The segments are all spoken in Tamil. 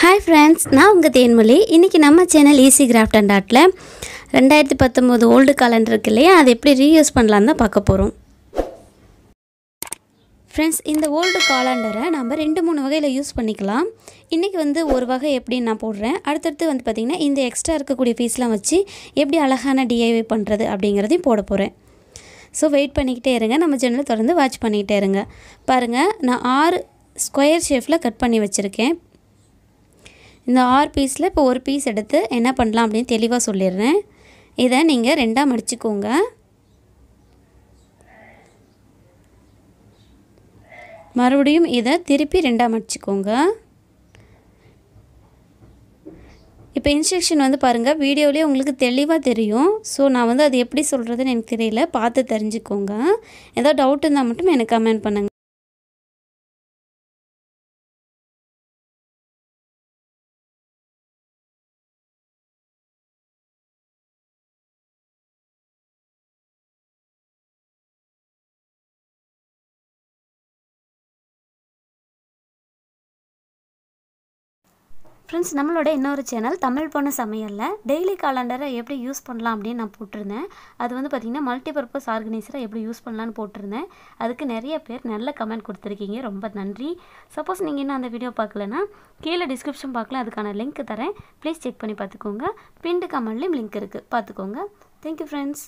ஹாய் ஃப்ரெண்ட்ஸ் நான் உங்கள் தேன்மொழி. இன்றைக்கி நம்ம சேனல் ஈஸி கிராஃப்ட் அண்ட் ஆர்ட்டில் ரெண்டாயிரத்தி பத்தொம்போது ஓல்டு காலண்டர் இருக்கு இல்லையா? அதை எப்படி ரீயூஸ் பண்ணலான்னு தான் பார்க்க போகிறோம் ஃப்ரெண்ட்ஸ் இந்த ஓல்டு காலண்டரை நம்ம ரெண்டு மூணு வகையில் யூஸ் பண்ணிக்கலாம். இன்றைக்கி வந்து ஒரு வகை எப்படின்னு நான் போடுறேன். அடுத்தடுத்து வந்து பார்த்திங்கன்னா இந்த எக்ஸ்ட்ரா இருக்கக்கூடிய ஃபீஸ்லாம் வச்சு எப்படி அழகான டிஐவை பண்ணுறது அப்படிங்கிறதையும் போட போகிறேன் ஸோ வெயிட் பண்ணிக்கிட்டே இருங்க. நம்ம சேனலை தொடர்ந்து வாட்ச் பண்ணிக்கிட்டே இருங்க. பாருங்கள் நான் ஆறு ஸ்கொயர் ஷேஃபில் கட் பண்ணி வச்சுருக்கேன். இந்த ஆறு பீஸில் இப்போ ஒரு பீஸ் எடுத்து என்ன பண்ணலாம் அப்படின்னு தெளிவாக சொல்லிடுறேன். இதை நீங்கள் ரெண்டாக மடிச்சுக்கோங்க. மறுபடியும் இதை திருப்பி ரெண்டாக மடிச்சுக்கோங்க. இப்போ இன்ஸ்ட்ரக்ஷன் வந்து பாருங்கள் வீடியோலேயே உங்களுக்கு தெளிவாக தெரியும். ஸோ நான் வந்து அது எப்படி சொல்கிறதுன்னு எனக்கு தெரியல. பார்த்து தெரிஞ்சுக்கோங்க. ஏதாவது டவுட் இருந்தால் மட்டும் எனக்கு கமெண்ட் பண்ணுங்கள் ஃப்ரெண்ட்ஸ் நம்மளோட இன்னொரு சேனல் தமிழ் பொண்ணு சமையலில். டெய்லி காலண்டரை எப்படி யூஸ் பண்ணலாம் அப்படின்னு நான் போட்டிருந்தேன். அது வந்து பார்த்திங்கன்னா மல்டிபர்பஸ் ஆர்கனைசரை எப்படி யூஸ் பண்ணலான்னு போட்டிருந்தேன். அதுக்கு நிறைய பேர் நல்ல கமெண்ட் கொடுத்துருக்கீங்க. ரொம்ப நன்றி. சப்போஸ் நீங்கள் இன்னும் அந்த வீடியோ பார்க்கலன்னா கீழே டிஸ்கிரிப்ஷன் பார்க்கல அதுக்கான லிங்க் தரேன். ப்ளீஸ் செக் பண்ணி பார்த்துக்கோங்க. பின்டு கமெண்ட்லேயும் லிங்க் இருக்குது பார்த்துக்கோங்க. தேங்க்யூ ஃப்ரெண்ட்ஸ்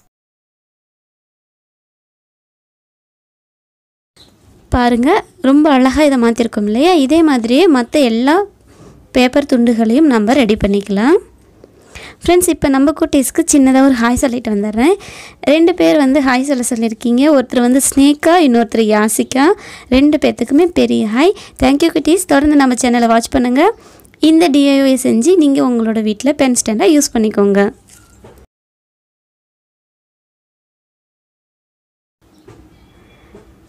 பாருங்கள் ரொம்ப அழகாக இதை மாற்றிருக்கோம் இல்லையா? இதே மாதிரியே மற்ற எல்லா பேப்பர் துண்டுகளையும் நம்ம ரெடி பண்ணிக்கலாம். ஃப்ரெண்ட்ஸ் இப்போ நம்ம குட்டீஸ்க்கு சின்னதாக ஒரு ஹாய் சொல்லிட்டு வந்துடுறேன். ரெண்டு பேர் வந்து ஹாய் சொல்ல சொல்லியிருக்கீங்க. ஒருத்தர் வந்து ஸ்னேக்கா இன்னொருத்தர் யாசிக்கா ரெண்டு பேர்த்துக்குமே பெரிய ஹாய் தேங்க்யூ குட்டீஸ். தொடர்ந்து நம்ம சேனலை வாட்ச் பண்ணுங்கள் இந்த டிஐஓயை செஞ்சு நீங்கள் உங்களோட வீட்டில் பென் ஸ்டாண்டாக யூஸ் பண்ணிக்கோங்க.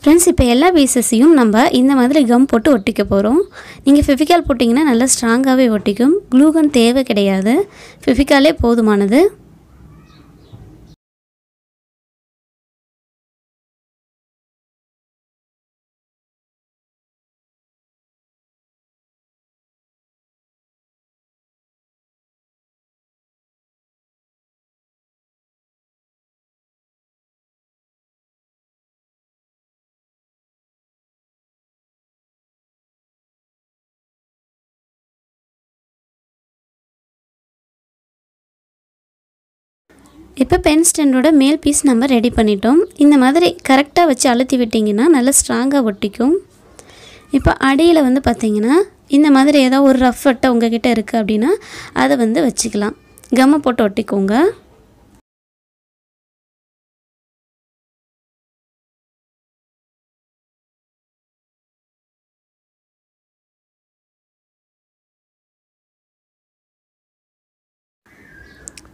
ஃப்ரெண்ட்ஸ் இப்போ எல்லா பீசஸையும் நம்ம இந்த மாதிரி கம் போட்டு ஒட்டிக்க போகிறோம் நீங்கள் ஃபெவிகால் போட்டிங்கன்னா நல்லா ஸ்ட்ராங்காகவே ஒட்டிக்கும். க்ளூகன் தேவை கிடையாது. ஃபிஃபிக்காலே போதுமானது. இப்போ பென் ஸ்டாண்டோட மேல் பீஸ் நம்ம ரெடி பண்ணிட்டோம். இந்த மாதிரி கரெக்டாக வச்சு அழுத்தி விட்டிங்கன்னா நல்லா ஸ்ட்ராங்காக ஒட்டிக்கும். இப்போ அடியில் வந்து பார்த்திங்கன்னா இந்த மாதிரி ஏதாவது ஒரு ரஃப் அட்டை உங்ககிட்ட இருக்குது அப்படின்னா அதை வந்து வச்சுக்கலாம். கம்மை போட்டு ஒட்டிக்கோங்க.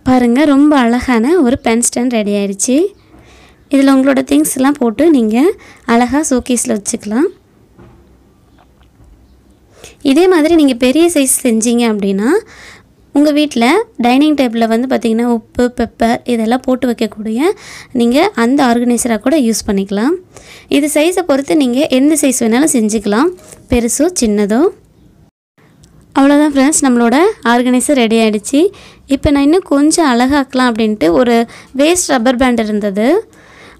பாருங்கள் ரொம்ப அழகான ஒரு பென் ஸ்டாண்ட் ரெடி ஆயிடுச்சு. இதில் உங்களோட திங்ஸ்லாம் போட்டு நீங்கள் அழகாக ஷோகேஸில் வச்சுக்கலாம். இதே மாதிரி நீங்கள் பெரிய சைஸ் செஞ்சீங்க அப்படின்னா உங்கள் வீட்டில் டைனிங் டேபிளில் வந்து பார்த்திங்கன்னா உப்பு பெப்பர் இதெல்லாம் போட்டு வைக்கக்கூடிய நீங்கள் அந்த ஆர்கனைசராக கூட யூஸ் பண்ணிக்கலாம். இது சைஸை பொறுத்து நீங்கள் எந்த சைஸ் வேணாலும் செஞ்சுக்கலாம். பெருசோ சின்னதோ. அவ்வளோதான் ஃப்ரெண்ட்ஸ் நம்மளோட ஆர்கனைசர் ரெடி ஆகிடுச்சு இப்போ நான் இன்னும் கொஞ்சம் அழகாக்கலாம் அப்படின்ட்டு ஒரு வேஸ்ட் ரப்பர் பேண்ட் இருந்தது.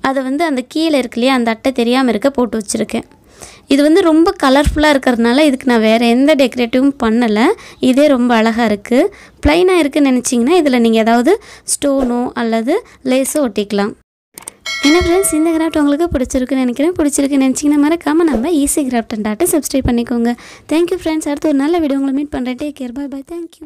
அதை வந்து அந்த கீழே இருக்கு இல்லையா அந்த அட்டை தெரியாமல் இருக்க போட்டு வச்சுருக்கேன். இது வந்து ரொம்ப கலர்ஃபுல்லாக இருக்கிறதுனால இதுக்கு நான் வேறு எந்த டெக்கரேட்டிவும் பண்ணலை. இதே ரொம்ப அழகாக இருக்குது ப்ளைனாக இருக்குதுன்னு நினச்சிங்கன்னா இதில் நீங்கள் ஏதாவது ஸ்டோனோ அல்லது லேஸோ ஒட்டிக்கலாம். என்ன ஃப்ரெண்ட்ஸ் இந்த கிராஃப்ட் உங்களுக்கு பிடிச்சிருக்குன்னு நினைக்கிறேன். பிடிச்சிருக்குன்னு நினச்சிங்கன்னா மறக்காமல் நம்ம ஈஸி கிராஃப்ட் டாட்டை சப்ஸ்கிரைப் பண்ணிக்கோங்க. தேங்க்யூ ஃப்ரெண்ட்ஸ் அடுத்து ஒரு நல்ல வீடியோ உங்களை மீட் பண்ணுறேன் take care bye bye thank you